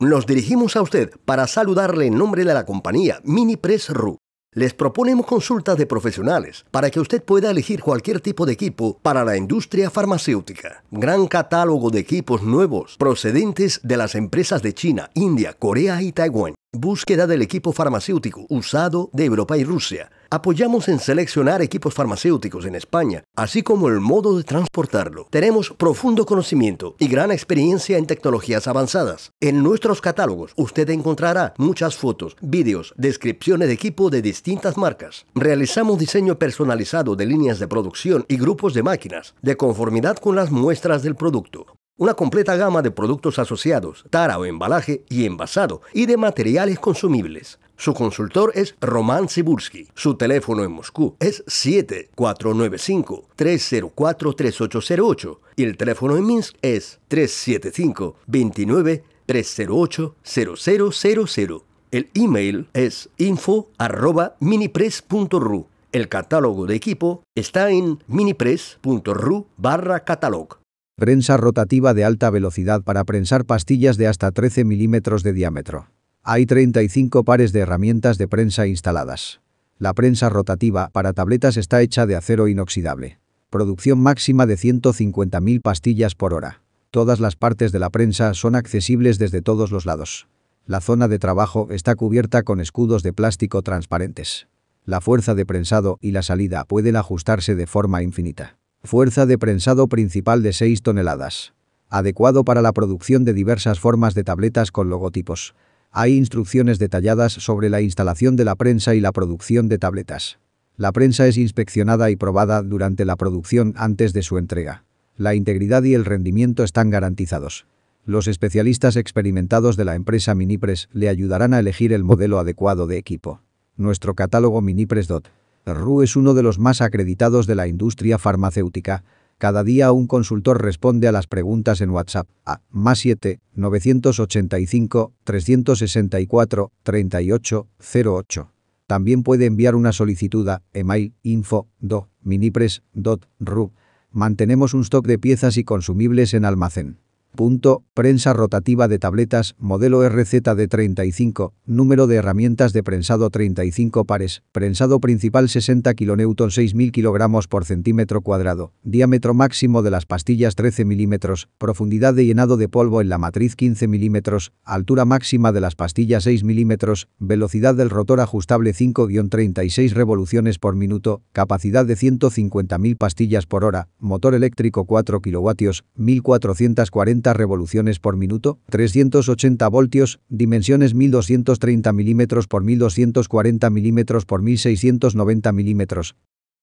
Nos dirigimos a usted para saludarle en nombre de la compañía Minipress RU. Les proponemos consultas de profesionales para que usted pueda elegir cualquier tipo de equipo para la industria farmacéutica. Gran catálogo de equipos nuevos procedentes de las empresas de China, India, Corea y Taiwán. Búsqueda del equipo farmacéutico usado de Europa y Rusia. Apoyamos en seleccionar equipos farmacéuticos en España, así como el modo de transportarlo. Tenemos profundo conocimiento y gran experiencia en tecnologías avanzadas. En nuestros catálogos usted encontrará muchas fotos, vídeos, descripciones de equipo de distintas marcas. Realizamos diseño personalizado de líneas de producción y grupos de máquinas, de conformidad con las muestras del producto una completa gama de productos asociados, tara o embalaje y envasado, y de materiales consumibles. Su consultor es Roman Sibursky. Su teléfono en Moscú es 7495-304-3808 y el teléfono en Minsk es 375-29-308-0000. El email es info arroba minipress.ru. El catálogo de equipo está en minipress.ru barra catalog. Prensa rotativa de alta velocidad para prensar pastillas de hasta 13 milímetros de diámetro. Hay 35 pares de herramientas de prensa instaladas. La prensa rotativa para tabletas está hecha de acero inoxidable. Producción máxima de 150.000 pastillas por hora. Todas las partes de la prensa son accesibles desde todos los lados. La zona de trabajo está cubierta con escudos de plástico transparentes. La fuerza de prensado y la salida pueden ajustarse de forma infinita. Fuerza de prensado principal de 6 toneladas. Adecuado para la producción de diversas formas de tabletas con logotipos. Hay instrucciones detalladas sobre la instalación de la prensa y la producción de tabletas. La prensa es inspeccionada y probada durante la producción antes de su entrega. La integridad y el rendimiento están garantizados. Los especialistas experimentados de la empresa Minipress le ayudarán a elegir el modelo adecuado de equipo. Nuestro catálogo Minipress DOT RU es uno de los más acreditados de la industria farmacéutica. Cada día un consultor responde a las preguntas en WhatsApp a más 7 985 364 38 08. También puede enviar una solicitud a email info do minipress.ru. Mantenemos un stock de piezas y consumibles en almacén. Punto, prensa rotativa de tabletas, modelo RZD35, número de herramientas de prensado 35 pares, prensado principal 60 kN 6000 kg por centímetro cuadrado, diámetro máximo de las pastillas 13 mm, profundidad de llenado de polvo en la matriz 15 mm, altura máxima de las pastillas 6 mm, velocidad del rotor ajustable 5-36 revoluciones por minuto, capacidad de 150.000 pastillas por hora, motor eléctrico 4 kW, 1440 revoluciones por minuto, 380 voltios, dimensiones 1230 milímetros por 1240 milímetros por 1690 milímetros.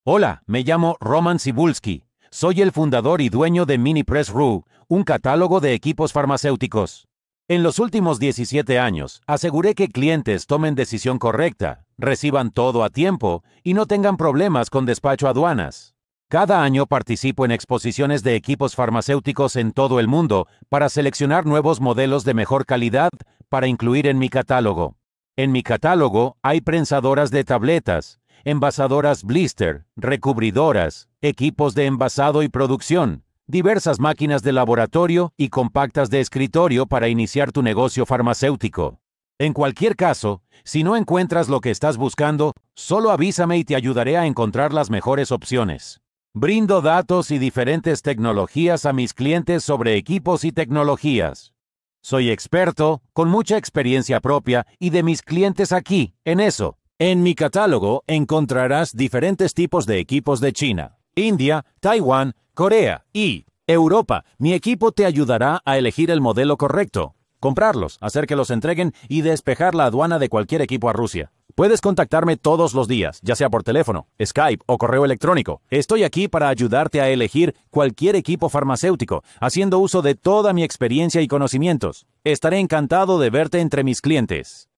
Hola, me llamo Roman Sibulski. Soy el fundador y dueño de Mini Press RU, un catálogo de equipos farmacéuticos. En los últimos 17 años, aseguré que clientes tomen decisión correcta, reciban todo a tiempo y no tengan problemas con despacho aduanas. Cada año participo en exposiciones de equipos farmacéuticos en todo el mundo para seleccionar nuevos modelos de mejor calidad para incluir en mi catálogo. En mi catálogo hay prensadoras de tabletas, envasadoras blister, recubridoras, equipos de envasado y producción, diversas máquinas de laboratorio y compactas de escritorio para iniciar tu negocio farmacéutico. En cualquier caso, si no encuentras lo que estás buscando, solo avísame y te ayudaré a encontrar las mejores opciones. Brindo datos y diferentes tecnologías a mis clientes sobre equipos y tecnologías. Soy experto, con mucha experiencia propia y de mis clientes aquí, en eso. En mi catálogo encontrarás diferentes tipos de equipos de China, India, Taiwán, Corea y Europa. Mi equipo te ayudará a elegir el modelo correcto, comprarlos, hacer que los entreguen y despejar la aduana de cualquier equipo a Rusia. Puedes contactarme todos los días, ya sea por teléfono, Skype o correo electrónico. Estoy aquí para ayudarte a elegir cualquier equipo farmacéutico, haciendo uso de toda mi experiencia y conocimientos. Estaré encantado de verte entre mis clientes.